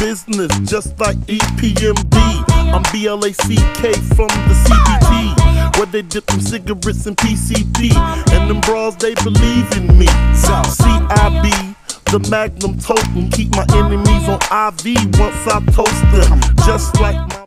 business, just like EPMD. I'm BLACK from the CBT, where they dip them cigarettes in PCP. And them bras, they believe in me. CIB, the Magnum totem, keep my enemies on IV once I toast them. Just like my